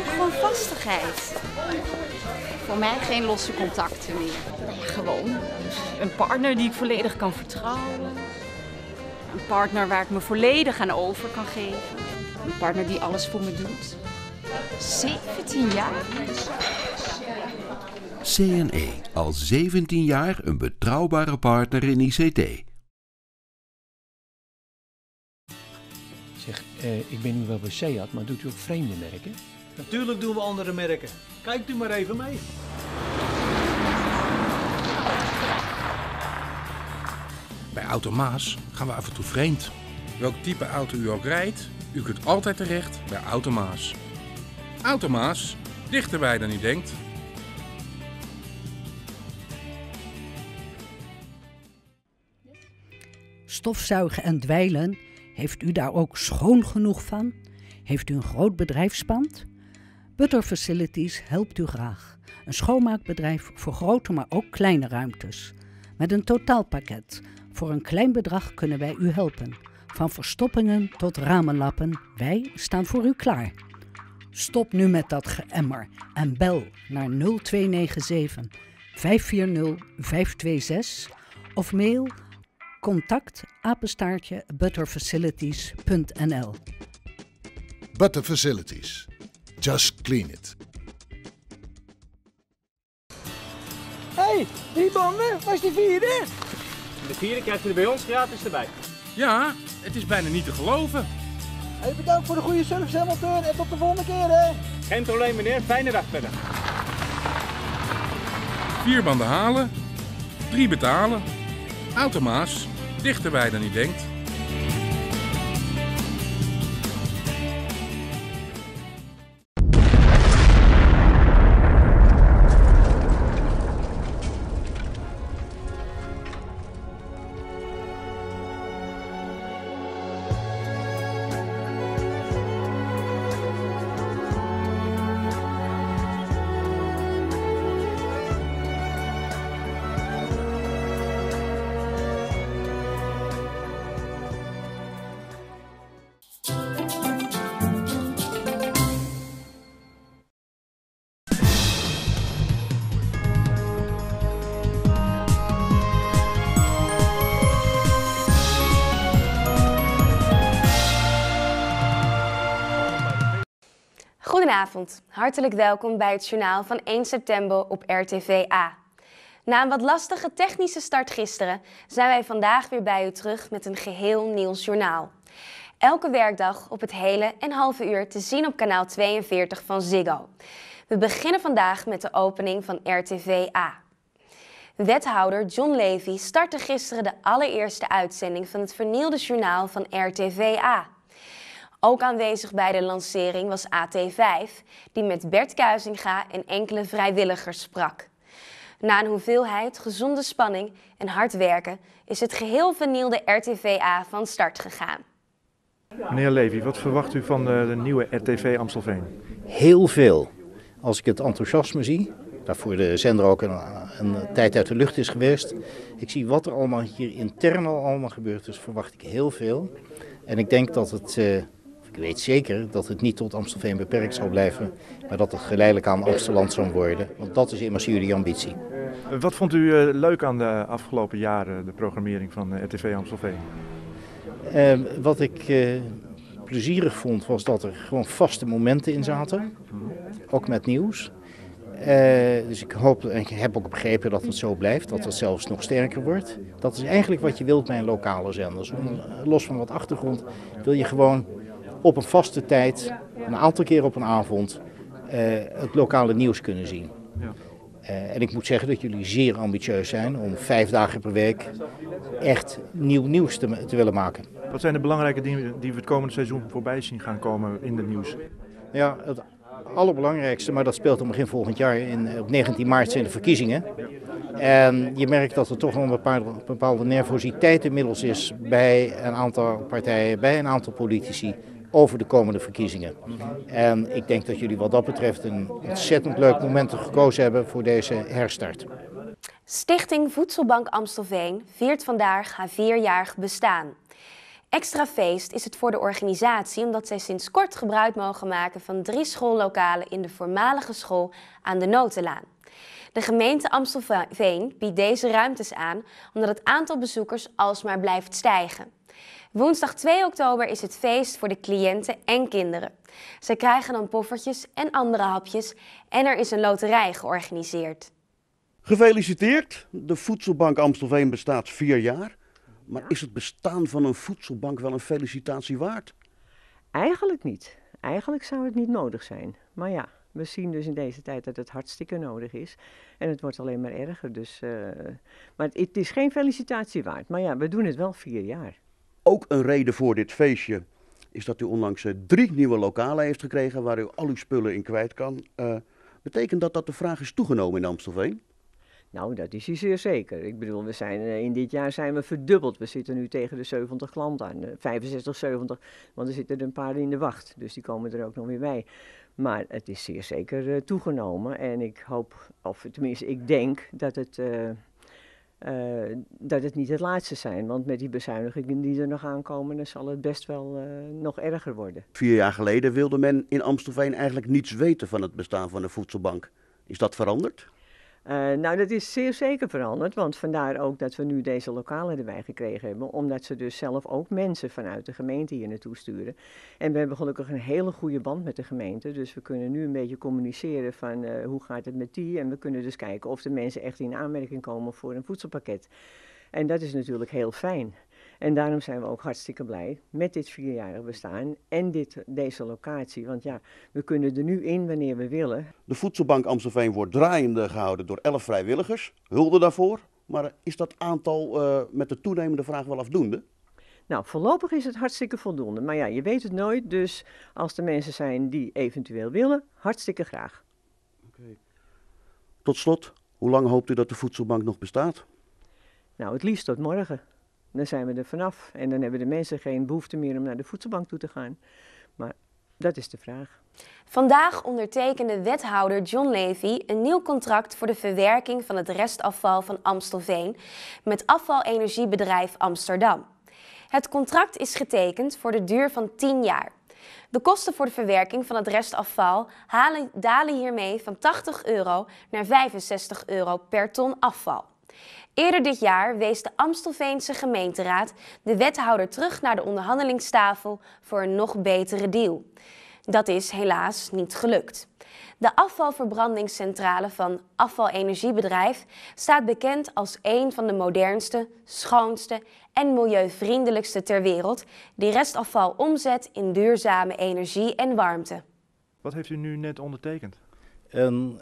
zoek gewoon vastigheid. Voor mij geen losse contacten meer. Nee, gewoon een partner die ik volledig kan vertrouwen. Een partner waar ik me volledig aan over kan geven. Een partner die alles voor me doet. 17 jaar? CNE, al 17 jaar een betrouwbare partner in ICT. Zeg, eh, ik ben nu wel bij Seat, maar doet u ook vreemde merken? Natuurlijk doen we andere merken. Kijkt u maar even mee. Bij Automaas gaan we af en toe vreemd. Welk type auto u ook rijdt, u kunt altijd terecht bij Automaas. Automaas, dichterbij dan u denkt. Stofzuigen en dweilen, heeft u daar ook schoon genoeg van? Heeft u een groot bedrijfspand? Butter Facilities helpt u graag. Een schoonmaakbedrijf voor grote, maar ook kleine ruimtes. Met een totaalpakket. Voor een klein bedrag kunnen wij u helpen. Van verstoppingen tot ramenlappen, wij staan voor u klaar. Stop nu met dat geëmmer en bel naar 0297 540 526 of mail contact apenstaartje butterfacilities.nl. Butter Facilities. Just clean it. Hé, hey, die banden, was die vierde? De vierde krijgt u er bij ons gratis erbij. Ja, het is bijna niet te geloven. Hey, bedankt voor de goede service en monteur en tot de volgende keer hè. Geen probleem meneer, fijne dag verder. Vier banden halen, drie betalen. Automaas, dichterbij dan u denkt. Goedenavond, hartelijk welkom bij het journaal van 1 september op RTV A. Na een wat lastige technische start gisteren zijn wij vandaag weer bij u terug met een geheel nieuw journaal. Elke werkdag op het hele en halve uur te zien op kanaal 42 van Ziggo. We beginnen vandaag met de opening van RTV A. Wethouder John Levy startte gisteren de allereerste uitzending van het vernielde journaal van RTV A. Ook aanwezig bij de lancering was AT5, die met Bert Kuizinga en enkele vrijwilligers sprak. Na een hoeveelheid gezonde spanning en hard werken is het geheel vernielde RTVA van start gegaan. Meneer Levy, wat verwacht u van de, de nieuwe RTV Amstelveen? Heel veel. Als ik het enthousiasme zie, daarvoor de zender ook een, een tijd uit de lucht is geweest. Ik zie wat er allemaal hier intern al allemaal gebeurt, dus verwacht ik heel veel. En ik denk dat het... Uh, ik weet zeker dat het niet tot Amstelveen beperkt zal blijven, maar dat het geleidelijk aan Amsterdam zal worden. Want dat is immers jullie ambitie. Wat vond u uh, leuk aan de afgelopen jaren, de programmering van uh, RTV Amstelveen? Uh, wat ik plezierig vond, was dat er gewoon vaste momenten in zaten. Ook met nieuws. dus ik hoop en ik heb ook begrepen dat het zo blijft, dat het zelfs nog sterker wordt. Dat is eigenlijk wat je wilt bij een lokale zender. los van wat achtergrond wil je gewoon op een vaste tijd, een aantal keer op een avond, uh, het lokale nieuws kunnen zien. Ja. Uh, en ik moet zeggen dat jullie zeer ambitieus zijn om vijf dagen per week echt nieuw nieuws te, te, willen maken. Wat zijn de belangrijke dingen die we het komende seizoen voorbij zien gaan komen in het nieuws? Ja, het allerbelangrijkste, maar dat speelt om begin volgend jaar. In, op 19 maart zijn de verkiezingen. En je merkt dat er toch wel een bepaalde, bepaalde nervositeit inmiddels is bij een aantal partijen, bij een aantal politici over de komende verkiezingen. En ik denk dat jullie wat dat betreft een ontzettend leuk moment gekozen hebben voor deze herstart. Stichting Voedselbank Amstelveen viert vandaag haar vierjarig bestaan. Extra feest is het voor de organisatie omdat zij sinds kort gebruik mogen maken van drie schoollokalen in de voormalige school aan de Notenlaan. De gemeente Amstelveen biedt deze ruimtes aan omdat het aantal bezoekers alsmaar blijft stijgen. Woensdag 2 oktober is het feest voor de cliënten en kinderen. Zij krijgen dan poffertjes en andere hapjes en er is een loterij georganiseerd. Gefeliciteerd, de Voedselbank Amstelveen bestaat vier jaar. Maar is het bestaan van een voedselbank wel een felicitatie waard? Eigenlijk niet. Eigenlijk zou het niet nodig zijn. Maar ja, we zien dus in deze tijd dat het hartstikke nodig is. En het wordt alleen maar erger. Dus, uh, maar het, is geen felicitatie waard. Maar ja, we doen het wel vier jaar. Ook een reden voor dit feestje is dat u onlangs eh, drie nieuwe lokalen heeft gekregen waar u al uw spullen in kwijt kan. Uh, betekent dat dat de vraag is toegenomen in Amstelveen? Nou, dat is hij zeer zeker. Ik bedoel, we zijn, eh, in dit jaar zijn we verdubbeld. We zitten nu tegen de 70 klanten aan. 65, 70, want er zitten er een paar in de wacht. Dus die komen er ook nog weer bij. Maar het is zeer zeker toegenomen. En ik hoop, of tenminste ik denk, dat het, uh, dat het niet het laatste zijn. Want met die bezuinigingen die er nog aankomen, dan zal het best wel nog erger worden. Vier jaar geleden wilde men in Amstelveen eigenlijk niets weten van het bestaan van de voedselbank. Is dat veranderd? Uh, nou, dat is zeer zeker veranderd, want vandaar ook dat we nu deze lokalen erbij gekregen hebben, omdat ze dus zelf ook mensen vanuit de gemeente hier naartoe sturen. En we hebben gelukkig een hele goede band met de gemeente, dus we kunnen nu een beetje communiceren van uh, hoe gaat het met die en we kunnen dus kijken of de mensen echt in aanmerking komen voor een voedselpakket. En dat is natuurlijk heel fijn. En daarom zijn we ook hartstikke blij met dit vierjarig bestaan en dit, deze locatie. Want ja, we kunnen er nu in wanneer we willen. De Voedselbank Amstelveen wordt draaiende gehouden door 11 vrijwilligers. Hulde daarvoor. Maar is dat aantal uh, met de toenemende vraag wel afdoende? Nou, voorlopig is het hartstikke voldoende. Maar ja, je weet het nooit. Dus als er mensen zijn die eventueel willen, hartstikke graag. Okay. Tot slot, hoe lang hoopt u dat de Voedselbank nog bestaat? Nou, het liefst tot morgen. Dan zijn we er vanaf en dan hebben de mensen geen behoefte meer om naar de voedselbank toe te gaan. Maar dat is de vraag. Vandaag ondertekende wethouder John Levy een nieuw contract voor de verwerking van het restafval van Amstelveen met afvalenergiebedrijf Amsterdam. Het contract is getekend voor de duur van 10 jaar. De kosten voor de verwerking van het restafval dalen hiermee van 80 euro naar 65 euro per ton afval. Eerder dit jaar wees de Amstelveense gemeenteraad de wethouder terug naar de onderhandelingstafel voor een nog betere deal. Dat is helaas niet gelukt. De afvalverbrandingscentrale van Afvalenergiebedrijf staat bekend als een van de modernste, schoonste en milieuvriendelijkste ter wereld, die restafval omzet in duurzame energie en warmte. Wat heeft u nu net ondertekend? En,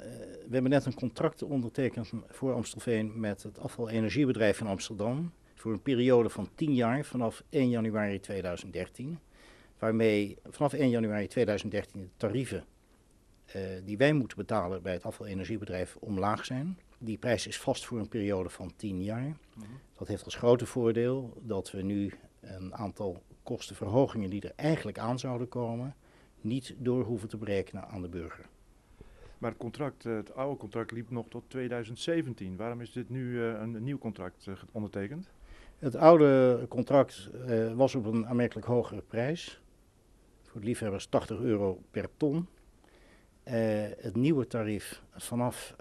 we hebben net een contract ondertekend voor Amstelveen met het afvalenergiebedrijf in Amsterdam. Voor een periode van 10 jaar vanaf 1 januari 2013. Waarmee vanaf 1 januari 2013 de tarieven uh, die wij moeten betalen bij het afvalenergiebedrijf omlaag zijn. Die prijs is vast voor een periode van 10 jaar. Mm -hmm. Dat heeft als grote voordeel dat we nu een aantal kostenverhogingen die er eigenlijk aan zouden komen, niet door hoeven te berekenen aan de burger. Maar het contract, eh, het oude contract liep nog tot 2017. Waarom is dit nu uh, een nieuw contract uh, ondertekend? Het oude contract was op een aanmerkelijk hogere prijs. Voor de liefhebbers 80 euro per ton. het nieuwe tarief vanaf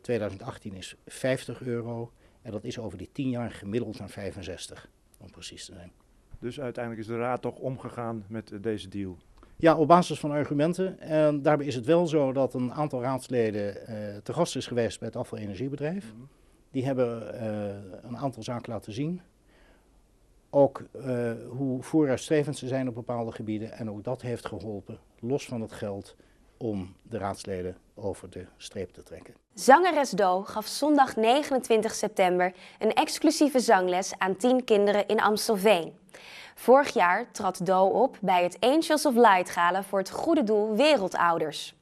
2018 is 50 euro. En dat is over die 10 jaar gemiddeld naar 65, om precies te zijn. Dus uiteindelijk is de raad toch omgegaan met deze deal? Ja, op basis van argumenten. En daarbij is het wel zo dat een aantal raadsleden uh, te gast is geweest bij het afvalenergiebedrijf. Mm -hmm. Die hebben uh, een aantal zaken laten zien. Ook uh, hoe vooruitstrevend ze zijn op bepaalde gebieden. En ook dat heeft geholpen, los van het geld, om de raadsleden over de streep te trekken. Zangeres Do gaf zondag 29 september een exclusieve zangles aan 10 kinderen in Amstelveen. Vorig jaar trad Do op bij het Angels of Light gala voor het goede doel Wereldouders.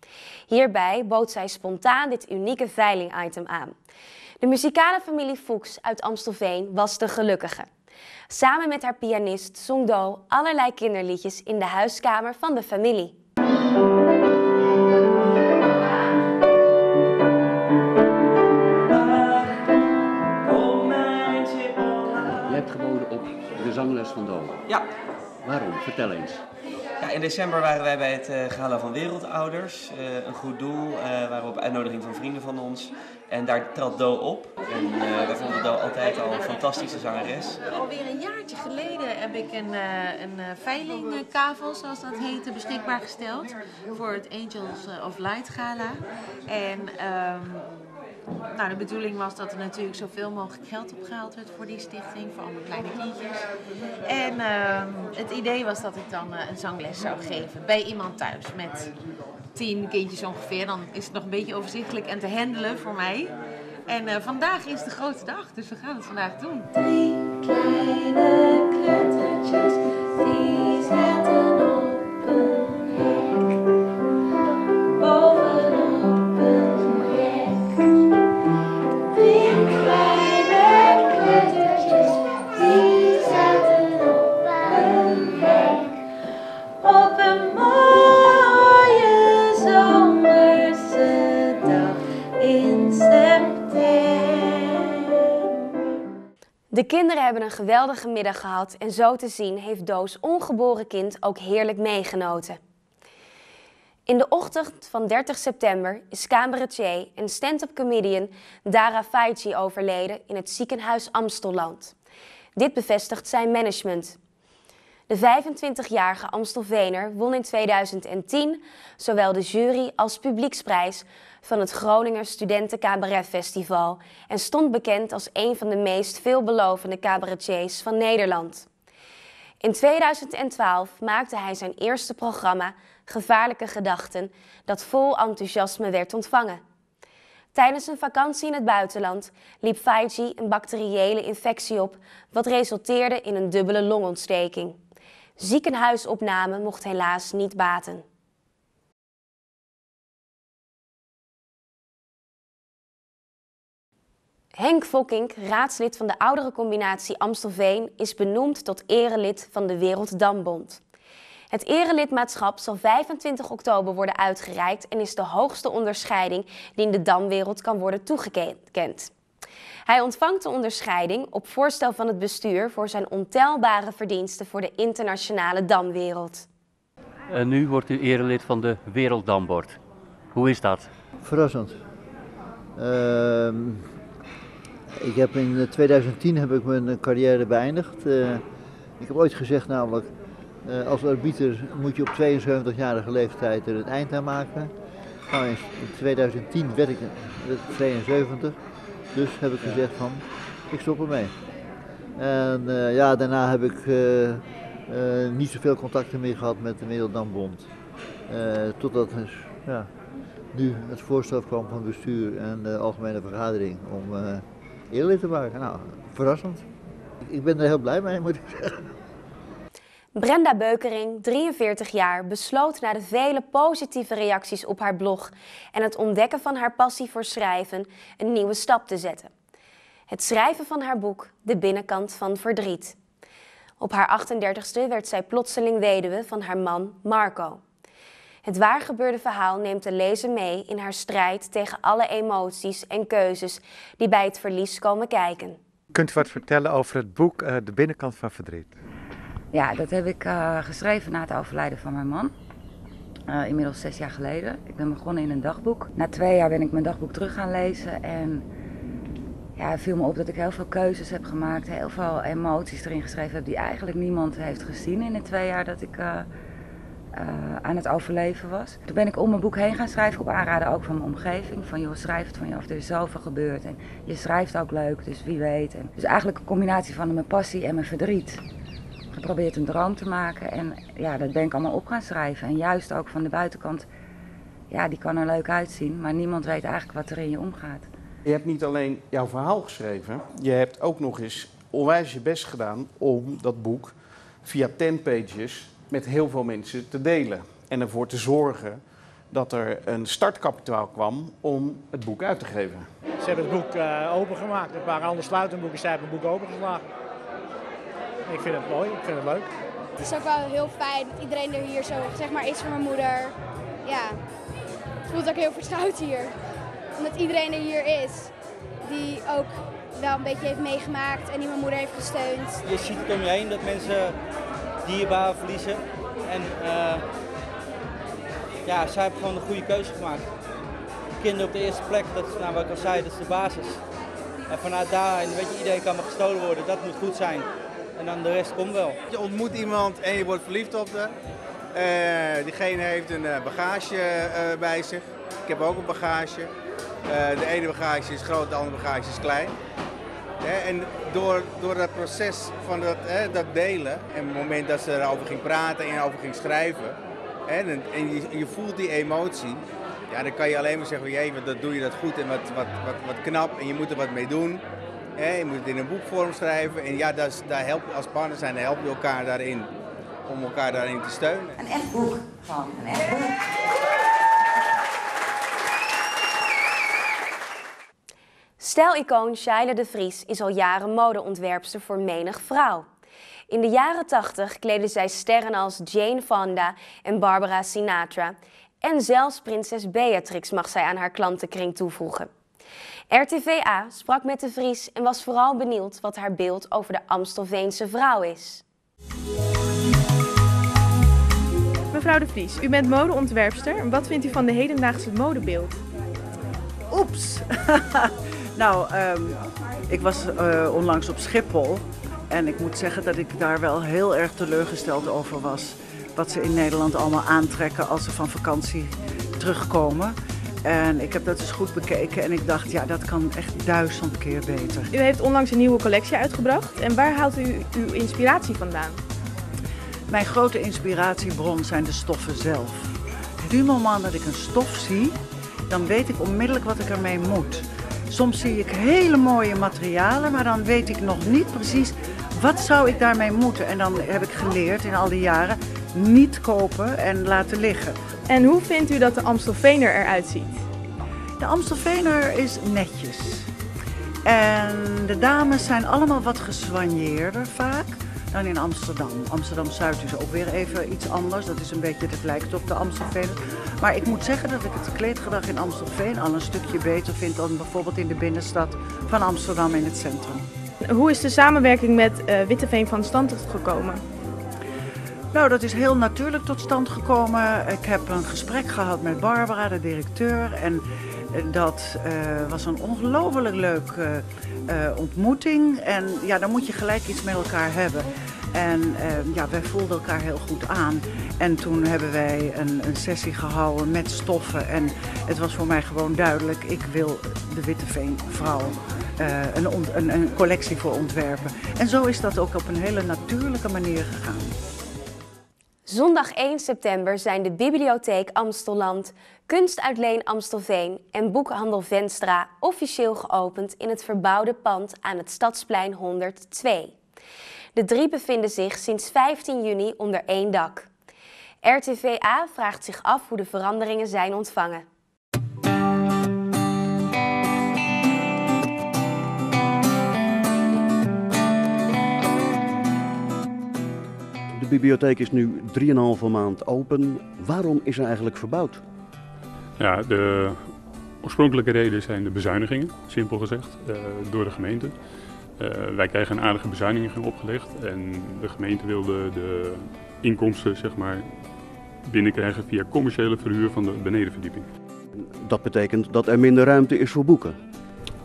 Hierbij bood zij spontaan dit unieke veiling-item aan. De muzikale familie Fuchs uit Amstelveen was de gelukkige. Samen met haar pianist zong Do allerlei kinderliedjes in de huiskamer van de familie. Van Do. Ja. Waarom? Vertel eens. Ja, in december waren wij bij het uh, Gala van Wereldouders. Uh, een goed doel, uh, waren we op uitnodiging van vrienden van ons. En daar trad Do op. En wij vonden Do altijd al een fantastische zangeres. Alweer een jaartje geleden heb ik een, een veilingkavel, zoals dat heette, beschikbaar gesteld. Voor het Angels of Light Gala. En... Um, nou, de bedoeling was dat er natuurlijk zoveel mogelijk geld opgehaald werd voor die stichting, voor allemaal kleine kindjes. En uh, het idee was dat ik dan uh, een zangles zou geven bij iemand thuis met tien kindjes ongeveer. Dan is het nog een beetje overzichtelijk en te handelen voor mij. En uh, vandaag is de grote dag, dus we gaan het vandaag doen. Drie kleine kinderen hebben een geweldige middag gehad en zo te zien heeft Doos ongeboren kind ook heerlijk meegenoten. In de ochtend van 30 september is cabaretier en stand-up comedian Dara Faici overleden in het ziekenhuis Amstelland. Dit bevestigt zijn management. De 25-jarige Amstelveener won in 2010 zowel de jury als publieksprijs van het Groninger Studenten Cabaret Festival en stond bekend als een van de meest veelbelovende cabaretiers van Nederland. In 2012 maakte hij zijn eerste programma Gevaarlijke Gedachten, dat vol enthousiasme werd ontvangen. Tijdens een vakantie in het buitenland liep Faici een bacteriële infectie op, wat resulteerde in een dubbele longontsteking. Ziekenhuisopname mocht helaas niet baten. Henk Fokkink, raadslid van de oudere combinatie Amstelveen, is benoemd tot erelid van de Werelddambond. Het erelidmaatschap zal 25 oktober worden uitgereikt en is de hoogste onderscheiding die in de damwereld kan worden toegekend. Hij ontvangt de onderscheiding op voorstel van het bestuur voor zijn ontelbare verdiensten voor de internationale damwereld. En nu wordt u erelid van de Werelddambord. Hoe is dat? Verrassend. Uh, ik heb in 2010 heb ik mijn carrière beëindigd. Uh, ik heb ooit gezegd namelijk, uh, als arbiter moet je op 72-jarige leeftijd er het eind aan maken. Nou, in 2010 werd ik 72, dus heb ik gezegd van, ik stop ermee. En uh, ja, daarna heb ik niet zoveel contacten meer gehad met de Werelddambond. totdat ja, nu het voorstel kwam van bestuur en de algemene vergadering om eerlijk te maken. Nou, verrassend. Ik ben er heel blij mee, moet ik zeggen. Brenda Beukering, 43 jaar, besloot na de vele positieve reacties op haar blog en het ontdekken van haar passie voor schrijven een nieuwe stap te zetten. Het schrijven van haar boek De binnenkant van verdriet. Op haar 38ste werd zij plotseling weduwe van haar man Marco. Het waargebeurde verhaal neemt de lezer mee in haar strijd tegen alle emoties en keuzes die bij het verlies komen kijken. Kunt u wat vertellen over het boek uh, De binnenkant van verdriet? Ja, dat heb ik uh, geschreven na het overlijden van mijn man. Uh, inmiddels zes jaar geleden. Ik ben begonnen in een dagboek. Na twee jaar ben ik mijn dagboek terug gaan lezen. En ja, viel me op dat ik heel veel keuzes heb gemaakt. Heel veel emoties erin geschreven heb die eigenlijk niemand heeft gezien in de twee jaar dat ik uh, aan het overleven was. Toen ben ik om mijn boek heen gaan schrijven. Op aanraden ook van mijn omgeving. Van joh, schrijf het van je af. Er is zoveel gebeurd. En je schrijft ook leuk, dus wie weet. Dus eigenlijk een combinatie van mijn passie en mijn verdriet geprobeerd een droom te maken. En ja, dat ben ik allemaal op gaan schrijven. En juist ook van de buitenkant, ja, die kan er leuk uitzien. Maar niemand weet eigenlijk wat er in je omgaat. Je hebt niet alleen jouw verhaal geschreven, je hebt ook nog eens onwijs je best gedaan om dat boek via 10 pages met heel veel mensen te delen. En ervoor te zorgen dat er een startkapitaal kwam om het boek uit te geven. Ze hebben het boek uh, opengemaakt. Het waren anders sluitenboeken, zij hebben het boek opengeslagen. Ik vind het mooi, ik vind het leuk. Het is ook wel heel fijn dat iedereen er hier zo zeg maar is voor mijn moeder. Ja, het voelt ook heel vertrouwd hier. Omdat iedereen er hier is die ook wel een beetje heeft meegemaakt en die mijn moeder heeft gesteund. Je ziet het om je heen dat mensen dierbaren verliezen. En uh, ja, zij hebben gewoon een goede keuze gemaakt. Kinderen op de eerste plek, dat is nou wat ik al zei, dat is de basis. En vanuit daar, weet je, iedereen kan maar gestolen worden, dat moet goed zijn. En dan de rest komt wel. Je ontmoet iemand en je wordt verliefd op de. Uh, diegene heeft een bagage uh, bij zich. Ik heb ook een bagage. De ene bagage is groot, de andere bagage is klein. en door, door dat proces van dat, dat delen, en het moment dat ze erover ging praten en over ging schrijven, en, en je, je, voelt die emotie, ja, dan kan je alleen maar zeggen, jee, dat doe je dat goed en wat, wat, wat, wat knap en je moet er wat mee doen. Je moet het in een boekvorm schrijven en ja, dat is, daar help, als partner zijn, dan help je elkaar daarin om elkaar daarin te steunen. Een echt boek van een echt boek. Stijlicoon Shaila de Vries is al jaren modeontwerpster voor menig vrouw. In de jaren 80 kleden zij sterren als Jane Fonda en Barbara Sinatra. En zelfs prinses Beatrix mag zij aan haar klantenkring toevoegen. RTVA sprak met de Vries en was vooral benieuwd wat haar beeld over de Amstelveense vrouw is. Mevrouw de Vries, u bent modeontwerpster. Wat vindt u van de hedendaagse modebeeld? Oeps! nou, um, ik was uh, onlangs op Schiphol. En ik moet zeggen dat ik daar wel heel erg teleurgesteld over was. Wat ze in Nederland allemaal aantrekken als ze van vakantie terugkomen. En ik heb dat eens goed bekeken en ik dacht, ja, dat kan echt duizend keer beter. U heeft onlangs een nieuwe collectie uitgebracht. En waar haalt u uw inspiratie vandaan? Mijn grote inspiratiebron zijn de stoffen zelf. Du moment dat ik een stof zie, dan weet ik onmiddellijk wat ik ermee moet. Soms zie ik hele mooie materialen, maar dan weet ik nog niet precies wat zou ik daarmee moeten. En dan heb ik geleerd in al die jaren niet kopen en laten liggen. En hoe vindt u dat de Amstelveener eruit ziet? De Amstelveener is netjes. En de dames zijn allemaal wat geswanjeerder vaak dan in Amsterdam. Amsterdam-Zuid is ook weer even iets anders. Dat is een beetje, dat lijkt op de Amstelveen. Maar ik moet zeggen dat ik het kleedgedrag in Amstelveen al een stukje beter vind dan bijvoorbeeld in de binnenstad van Amsterdam in het centrum. Hoe is de samenwerking met uh, Witteveen van stand gekomen? Nou, dat is heel natuurlijk tot stand gekomen. Ik heb een gesprek gehad met Barbara, de directeur. En eh, dat uh, was een ongelooflijk leuke uh, ontmoeting. En ja, dan moet je gelijk iets met elkaar hebben. En ja, wij voelden elkaar heel goed aan. En toen hebben wij een, een, sessie gehouden met stoffen. En het was voor mij gewoon duidelijk, ik wil de Witteveen vrouw een, een, een collectie voor ontwerpen. En zo is dat ook op een hele natuurlijke manier gegaan. Zondag 1 september zijn de Bibliotheek Amstelland, Kunstuitleen Amstelveen en Boekhandel Venstra officieel geopend in het verbouwde pand aan het Stadsplein 102. De drie bevinden zich sinds 15 juni onder één dak. RTVA vraagt zich af hoe de veranderingen zijn ontvangen. De bibliotheek is nu 3,5 maand open. Waarom is er eigenlijk verbouwd? Ja, de oorspronkelijke reden zijn de bezuinigingen, simpel gezegd, uh, door de gemeente. Uh, wij kregen een aardige bezuiniging opgelegd en de gemeente wilde de inkomsten zeg maar, binnenkrijgen via commerciële verhuur van de benedenverdieping. Dat betekent dat er minder ruimte is voor boeken?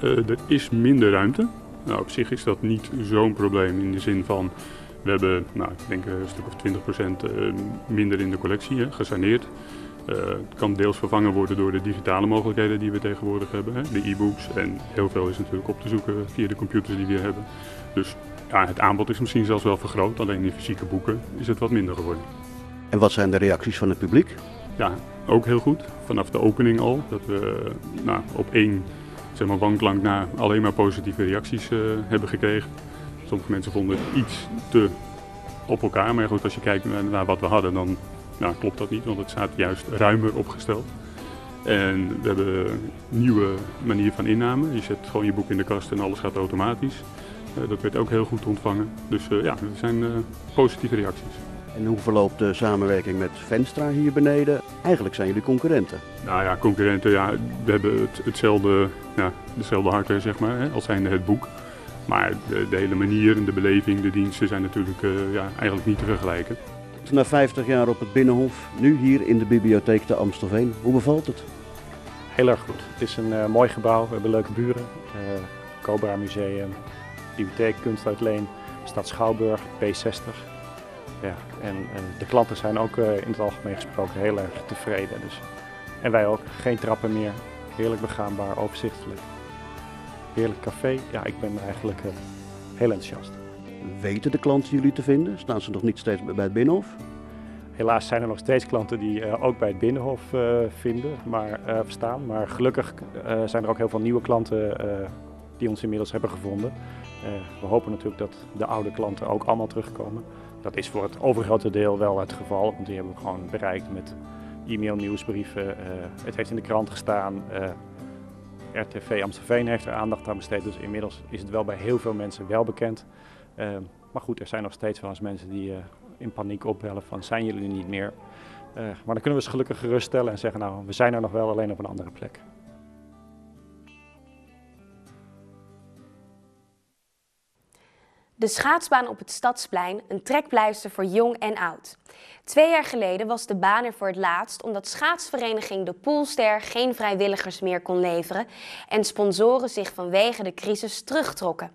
Uh, er is minder ruimte. Nou, op zich is dat niet zo'n probleem in de zin van we hebben, nou, ik denk een stuk of 20% eh, minder in de collectie hè, gesaneerd. Uh, het kan deels vervangen worden door de digitale mogelijkheden die we tegenwoordig hebben. Hè. De e-books en heel veel is natuurlijk op te zoeken via de computers die we hebben. Dus ja, het aanbod is misschien zelfs wel vergroot, alleen in fysieke boeken is het wat minder geworden. En wat zijn de reacties van het publiek? Ja, ook heel goed. Vanaf de opening al, dat we nou, op één zeg maar, wanklank na alleen maar positieve reacties uh, hebben gekregen. Sommige mensen vonden het iets te op elkaar. Maar goed, als je kijkt naar wat we hadden, dan nou, klopt dat niet. Want het staat juist ruimer opgesteld. En we hebben een nieuwe manier van inname. Je zet gewoon je boek in de kast en alles gaat automatisch. Uh, dat werd ook heel goed ontvangen. Dus uh, ja, er zijn uh, positieve reacties. En hoe verloopt de samenwerking met Venstra hier beneden? Eigenlijk zijn jullie concurrenten. Nou ja, concurrenten, ja, we hebben het, hetzelfde, ja, dezelfde hardware zeg maar, hè, als zijnde het boek. Maar de, de hele manier en de beleving, de diensten zijn natuurlijk ja, eigenlijk niet te vergelijken. Na 50 jaar op het Binnenhof, nu hier in de bibliotheek te Amstelveen. Hoe bevalt het? Heel erg goed. Het is een uh, mooi gebouw, we hebben leuke buren. Uh, Cobra Museum, Bibliotheek Kunstuitleen, Stad Schouwburg, P60. Ja, en, en de klanten zijn ook uh, in het algemeen gesproken heel erg tevreden. Dus. En wij ook. Geen trappen meer. Heerlijk begaanbaar, overzichtelijk. Heerlijk café. Ja, ik ben eigenlijk heel enthousiast. Weten de klanten jullie te vinden? Staan ze nog niet steeds bij het Binnenhof? Helaas zijn er nog steeds klanten die uh, ook bij het Binnenhof uh, vinden, maar, uh, staan. Maar gelukkig zijn er ook heel veel nieuwe klanten die ons inmiddels hebben gevonden. we hopen natuurlijk dat de oude klanten ook allemaal terugkomen. Dat is voor het overgrote deel wel het geval, want die hebben we gewoon bereikt met e-mail, nieuwsbrieven. het heeft in de krant gestaan. RTV Amstelveen heeft er aandacht aan besteed, dus inmiddels is het wel bij heel veel mensen wel bekend. maar goed, er zijn nog steeds wel eens mensen die in paniek opbellen van zijn jullie niet meer. Uh, maar dan kunnen we ze gelukkig geruststellen en zeggen nou we zijn er nog wel alleen op een andere plek. De schaatsbaan op het Stadsplein, een trekpleister voor jong en oud. Twee jaar geleden was de baan er voor het laatst omdat schaatsvereniging De Poolster geen vrijwilligers meer kon leveren en sponsoren zich vanwege de crisis terugtrokken.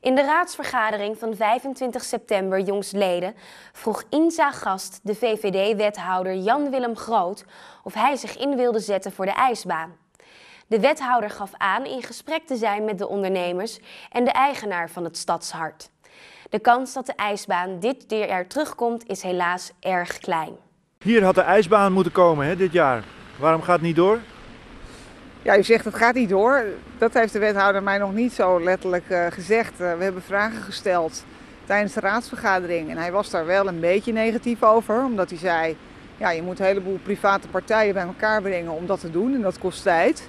In de raadsvergadering van 25 september jongstleden vroeg Inza Gast de VVD-wethouder Jan-Willem Groot of hij zich in wilde zetten voor de ijsbaan. De wethouder gaf aan in gesprek te zijn met de ondernemers en de eigenaar van het stadshart. De kans dat de ijsbaan dit jaar terugkomt is helaas erg klein. Hier had de ijsbaan moeten komen hè, dit jaar. Waarom gaat het niet door? Ja, u zegt het gaat niet door. Dat heeft de wethouder mij nog niet zo letterlijk uh, gezegd. Uh, we hebben vragen gesteld tijdens de raadsvergadering en hij was daar wel een beetje negatief over. Omdat hij zei, ja, je moet een heleboel private partijen bij elkaar brengen om dat te doen en dat kost tijd.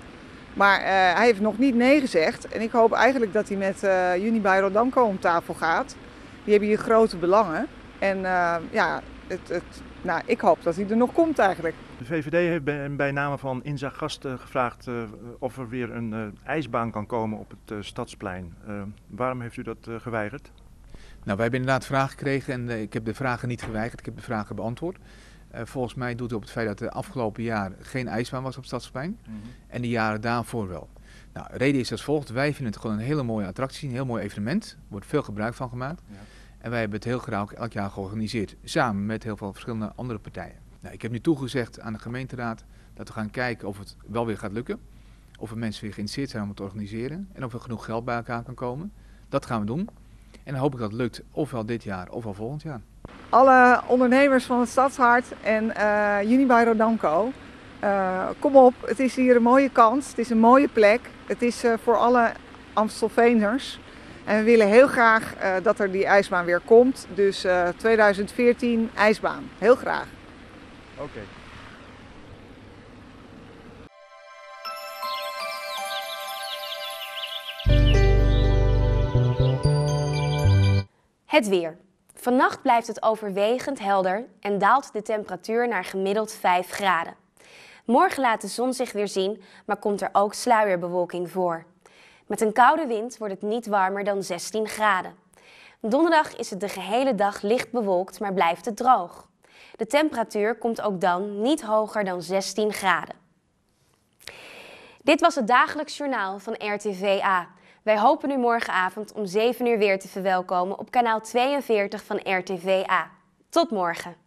Maar uh, hij heeft nog niet nee gezegd en ik hoop eigenlijk dat hij met uh, Unibail Rodamco om tafel gaat. Die hebben hier grote belangen en ja, het, het, nou, ik hoop dat hij er nog komt eigenlijk. De VVD heeft bij, bij name van Inza Gast uh, gevraagd uh, of er weer een uh, ijsbaan kan komen op het Stadsplein. waarom heeft u dat geweigerd? Nou, wij hebben inderdaad vragen gekregen en ik heb de vragen niet geweigerd, ik heb de vragen beantwoord. Volgens mij doet het op het feit dat de afgelopen jaar geen ijsbaan was op Stadsplein mm -hmm. en de jaren daarvoor wel. Nou, de reden is als volgt. Wij vinden het gewoon een hele mooie attractie, een heel mooi evenement. Er wordt veel gebruik van gemaakt. Ja. En wij hebben het heel graag elk jaar georganiseerd, samen met heel veel verschillende andere partijen. Nou, ik heb nu toegezegd aan de gemeenteraad dat we gaan kijken of het wel weer gaat lukken. Of er mensen weer geïnteresseerd zijn om het te organiseren en of er genoeg geld bij elkaar kan komen. Dat gaan we doen. En dan hoop ik dat het lukt, ofwel dit jaar ofwel volgend jaar. Alle ondernemers van het Stadshart en uh, Unibail Rodamco, uh, kom op, het is hier een mooie kans, het is een mooie plek. Het is uh, voor alle Amstelveeners. En we willen heel graag uh, dat er die ijsbaan weer komt. Dus uh, 2014 ijsbaan. Heel graag. Oké. Okay. Het weer. Vannacht blijft het overwegend helder en daalt de temperatuur naar gemiddeld 5 graden. Morgen laat de zon zich weer zien, maar komt er ook sluierbewolking voor. Met een koude wind wordt het niet warmer dan 16 graden. Donderdag is het de gehele dag licht bewolkt, maar blijft het droog. De temperatuur komt ook dan niet hoger dan 16 graden. Dit was het dagelijks journaal van RTVA. Wij hopen u morgenavond om 7 uur weer te verwelkomen op kanaal 42 van RTVA. Tot morgen.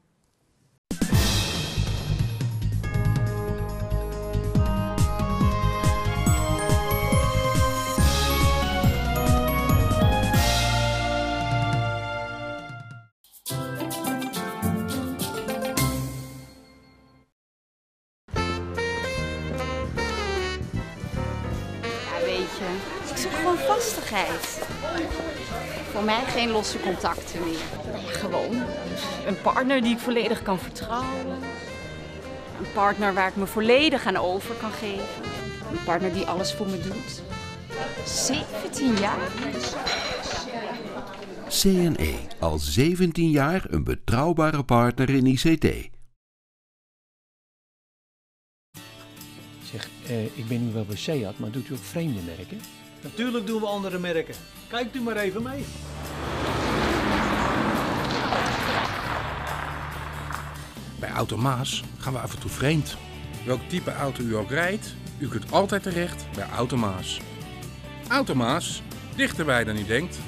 Gewoon vastigheid. Voor mij geen losse contacten meer. Nee, gewoon een partner die ik volledig kan vertrouwen. Een partner waar ik me volledig aan over kan geven. Een partner die alles voor me doet. 17 jaar? CNE, al 17 jaar een betrouwbare partner in ICT. Zeg, uh, ik ben nu wel bij Seat, maar doet u ook vreemde merken? Natuurlijk doen we andere merken. Kijkt u maar even mee. Bij Automaas gaan we af en toe vreemd. Welk type auto u ook rijdt, u kunt altijd terecht bij Automaas. Automaas, dichterbij dan u denkt.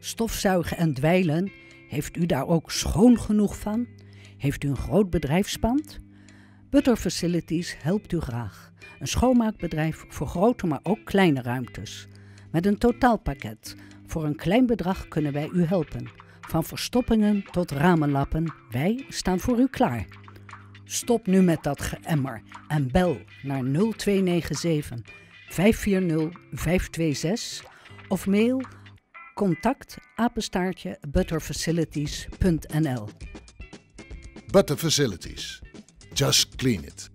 Stofzuigen en dweilen, heeft u daar ook schoon genoeg van? Heeft u een groot bedrijfspand? Butter Facilities helpt u graag. Een schoonmaakbedrijf voor grote, maar ook kleine ruimtes. Met een totaalpakket. Voor een klein bedrag kunnen wij u helpen. Van verstoppingen tot ramenlappen, wij staan voor u klaar. Stop nu met dat geëmmer en bel naar 0297 540 526 of mail contact apenstaartje butterfacilities.nl. Butter Facilities. Just clean it.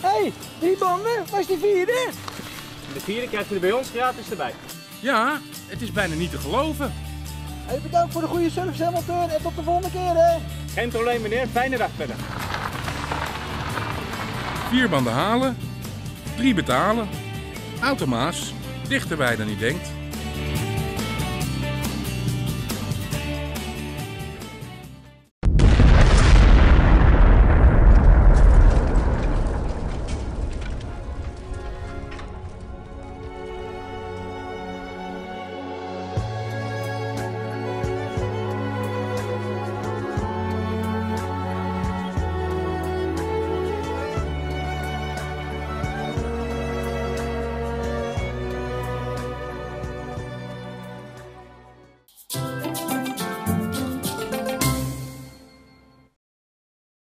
hey, drie bommen, was die vierde? De vierde krijgt u er bij ons gratis erbij. Ja, het is bijna niet te geloven. Hey, bedankt voor de goede service, Hamilton, en tot de volgende keer, hè. Geen probleem meneer, fijne dag verder. Vier banden halen, drie betalen. Automaas, dichterbij dan u denkt.